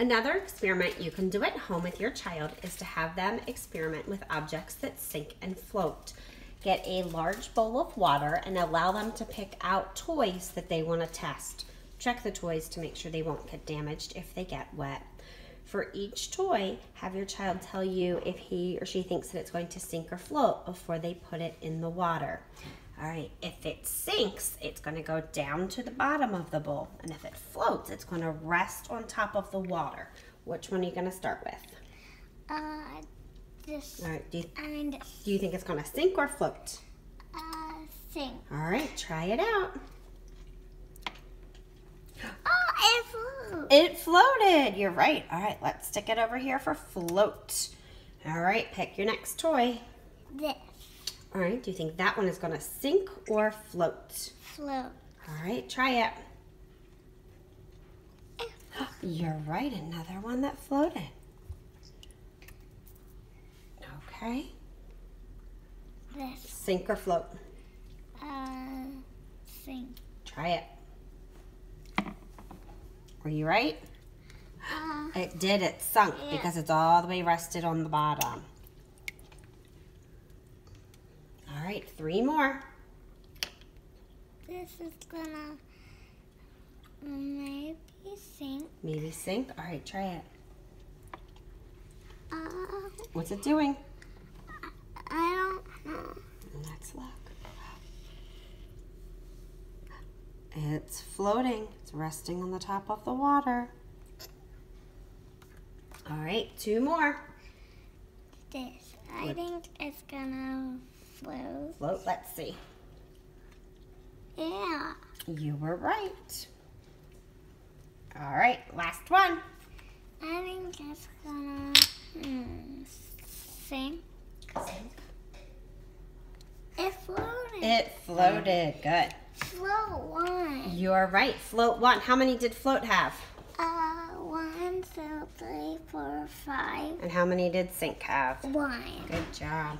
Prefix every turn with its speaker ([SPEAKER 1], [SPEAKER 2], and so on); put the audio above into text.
[SPEAKER 1] Another experiment you can do at home with your child is to have them experiment with objects that sink and float. Get a large bowl of water and allow them to pick out toys that they want to test. Check the toys to make sure they won't get damaged if they get wet. For each toy, have your child tell you if he or she thinks that it's going to sink or float before they put it in the water. All right, if it sinks, it's going to go down to the bottom of the bowl. And if it floats, it's going to rest on top of the water. Which one are you going to start with?
[SPEAKER 2] Uh, this
[SPEAKER 1] All right, do you,
[SPEAKER 2] and this.
[SPEAKER 1] do you think it's going to sink or float?
[SPEAKER 2] Uh, sing.
[SPEAKER 1] All right, try it out.
[SPEAKER 2] Oh, it flew.
[SPEAKER 1] It floated. You're right. All right, let's stick it over here for float. All right, pick your next toy.
[SPEAKER 2] This
[SPEAKER 1] All right, do you think that one is going to sink or float?
[SPEAKER 2] float.
[SPEAKER 1] All right, try it. You're right, another one that floated. Okay,
[SPEAKER 2] This.
[SPEAKER 1] sink or float?
[SPEAKER 2] Uh, sing.
[SPEAKER 1] Try it. Were you right?
[SPEAKER 2] Uh,
[SPEAKER 1] It did, it sunk
[SPEAKER 2] Yeah.
[SPEAKER 1] because it's all the way rested on the bottom. All right, three more.
[SPEAKER 2] this is gonna maybe sink.
[SPEAKER 1] Maybe sink. All right, try it.
[SPEAKER 2] Uh,
[SPEAKER 1] What's it doing?
[SPEAKER 2] I don't know.
[SPEAKER 1] Let's look. It's floating. It's resting on the top of the water. All right, two more.
[SPEAKER 2] This. I
[SPEAKER 1] What?
[SPEAKER 2] think it's gonna float.
[SPEAKER 1] Float, let's see.
[SPEAKER 2] Yeah.
[SPEAKER 1] You were right. All right, last one.
[SPEAKER 2] I think it's gonna hmm, sing. It floated.
[SPEAKER 1] It floated. Good.
[SPEAKER 2] float one.
[SPEAKER 1] You're right. Float one. How many did float have?
[SPEAKER 2] Uh, one, two, three, four, five.
[SPEAKER 1] And how many did sink have?
[SPEAKER 2] One.
[SPEAKER 1] Good job.